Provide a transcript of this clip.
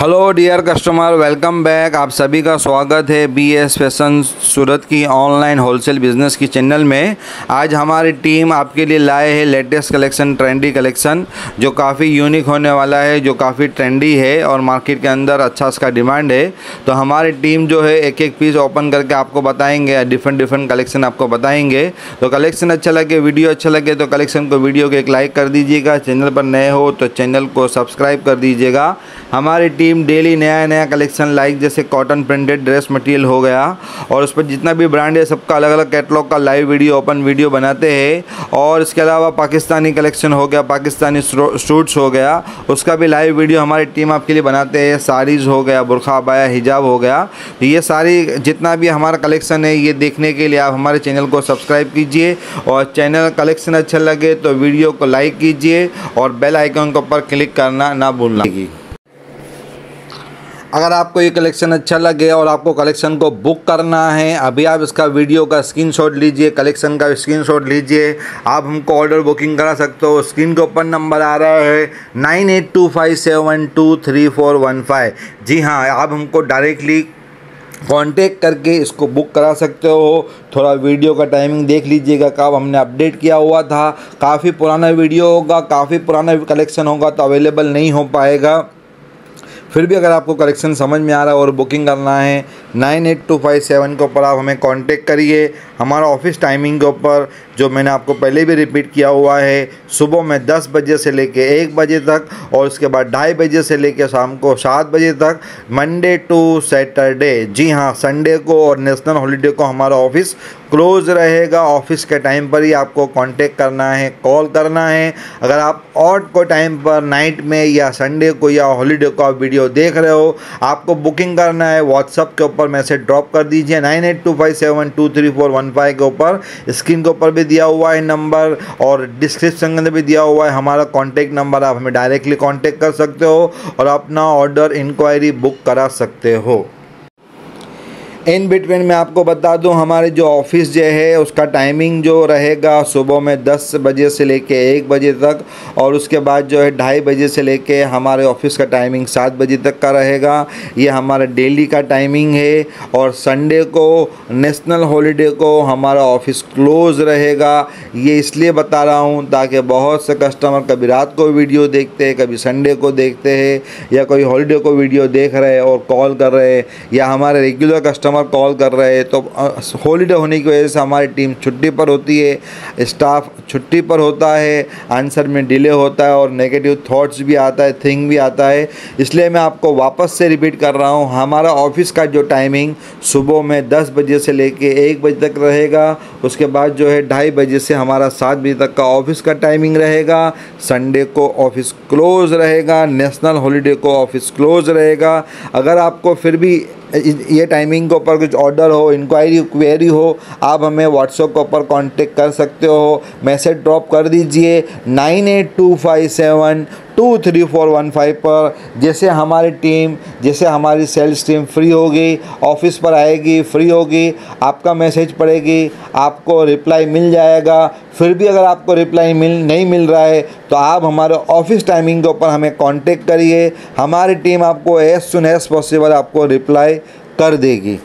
Hello dear customer welcome back आप सभी का स्वागत है बी एस फ़ैशन सूरत की ऑनलाइन होलसेल बिज़नेस की चैनल में। आज हमारी टीम आपके लिए लाए है लेटेस्ट कलेक्शन ट्रेंडी कलेक्शन जो काफ़ी यूनिक होने वाला है, जो काफ़ी ट्रेंडी है और मार्केट के अंदर अच्छा इसका डिमांड है। तो हमारी टीम जो है एक एक पीस ओपन करके आपको बताएँगे डिफरेंट डिफरेंट कलेक्शन आपको बताएँगे। तो कलेक्शन अच्छा लगे वीडियो अच्छा लगे तो कलेक्शन को वीडियो को एक लाइक कर दीजिएगा। चैनल पर नए हो तो चैनल को सब्सक्राइब कर दीजिएगा। हमारी टीम डेली नया नया कलेक्शन लाइक जैसे कॉटन प्रिंटेड ड्रेस मटेरियल हो गया। और उस पर जितना भी ब्रांड है, सबका अलग अलग कैटलॉग का लाइव वीडियो ओपन वीडियो बनाते हैं। और इसके अलावा पाकिस्तानी कलेक्शन हो गया, पाकिस्तानी सूट्स हो गया। उसका भी लाइव वीडियो हमारी टीम आपके लिए बनाते हैं। साड़ीज़ हो गया, बुरखा बाया हिजाब हो गया। तो ये सारी, जितना भी हमारा कलेक्शन है, ये देखने के लिए आप हमारे चैनल को सब्सक्राइब कीजिए। और चैनल कलेक्शन अच्छा लगे तो वीडियो को लाइक कीजिए। और बेल आइकन के ऊपर क्लिक करना ना भूलना। अगर आपको ये कलेक्शन अच्छा लगे और आपको कलेक्शन को बुक करना है, अभी आप इसका वीडियो का स्क्रीनशॉट लीजिए कलेक्शन का स्क्रीनशॉट लीजिए। आप हमको ऑर्डर बुकिंग करा सकते हो। स्क्रीन के ऊपर नंबर आ रहा है nine eight two five seven two three four one five जी हाँ आप हमको डायरेक्टली कांटेक्ट करके इसको बुक करा सकते हो। थोड़ा वीडियो का टाइमिंग देख लीजिएगा। कब हमने अपडेट किया हुआ था। काफ़ी पुराना वीडियो होगा, काफ़ी पुराना कलेक्शन होगा तो अवेलेबल नहीं हो पाएगा। फिर भी अगर आपको करेक्शन समझ में आ रहा है और बुकिंग करना है nine eight two five seven के ऊपर आप हमें कांटेक्ट करिए। हमारा ऑफ़िस टाइमिंग के ऊपर, जो मैंने आपको पहले भी रिपीट किया हुआ है, सुबह में दस बजे से लेके एक बजे तक और उसके बाद ढाई बजे से लेके शाम को सात बजे तक मंडे टू सैटरडे जी हाँ संडे को और नेशनल हॉलीडे को हमारा ऑफ़िस क्लोज रहेगा। ऑफ़िस के टाइम पर ही आपको कांटेक्ट करना है कॉल करना है। अगर आप और को टाइम पर नाइट में या संडे को या हॉलीडे को आप वीडियो देख रहे हो, आपको बुकिंग करना है व्हाट्सअप के ऊपर मैसेज ड्रॉप कर दीजिए। Nine eight two five seven two three four one five के ऊपर स्क्रीन के ऊपर भी दिया हुआ है नंबर और डिस्क्रिप्शन अंदर भी दिया हुआ है हमारा कॉन्टैक्ट नंबर आप हमें डायरेक्टली कॉन्टैक्ट कर सकते हो और अपना ऑर्डर इंक्वायरी बुक करा सकते हो। इन बिटवीन मैं आपको बता दूँ, हमारे जो ऑफ़िस जो है, उसका टाइमिंग जो रहेगा सुबह में 10 बजे से लेके एक बजे तक और उसके बाद जो है ढाई बजे से लेके हमारे ऑफ़िस का टाइमिंग सात बजे तक का रहेगा। ये हमारा डेली का टाइमिंग है और संडे को नेशनल हॉलीडे को हमारा ऑफ़िस क्लोज़ रहेगा। ये इसलिए बता रहा हूँ ताकि बहुत से कस्टमर कभी रात को वीडियो देखते हैं, कभी संडे को देखते हैं या कोई हॉलीडे को वीडियो देख रहे हैं और कॉल कर रहे हैं या हमारे रेगुलर कस्टमर कस्टमर कॉल कर रहे हैं तो हॉलीडे होने की वजह से हमारी टीम छुट्टी पर होती है स्टाफ छुट्टी पर होता है आंसर में डिले होता है और नेगेटिव थॉट्स भी आता है थिंग भी आता है। इसलिए मैं आपको वापस से रिपीट कर रहा हूँ, हमारा ऑफ़िस का जो टाइमिंग सुबह में दस बजे से लेके एक बजे तक रहेगा, उसके बाद जो है ढाई बजे से हमारा सात बजे तक का ऑफ़िस का टाइमिंग रहेगा संडे को ऑफ़िस क्लोज़ रहेगा नेशनल हॉलीडे को ऑफ़िस क्लोज़ रहेगा। अगर आपको फिर भी ये टाइमिंग के ऊपर कुछ ऑर्डर हो इंक्वायरी क्वेरी हो, आप हमें व्हाट्सएप के ऊपर कांटेक्ट कर सकते हो। मैसेज ड्रॉप कर दीजिए। Nine eight two five seven two three four one five पर जैसे हमारी टीम जैसे हमारी सेल्स टीम फ्री होगी ऑफ़िस पर आएगी फ्री होगी, आपका मैसेज पड़ेगी आपको रिप्लाई मिल जाएगा। फिर भी अगर आपको रिप्लाई मिल, नहीं मिल रहा है तो आप हमारे ऑफ़िस टाइमिंग के ऊपर हमें कांटेक्ट करिए। हमारी टीम आपको एज सुन एज पॉसिबल आपको रिप्लाई कर देगी।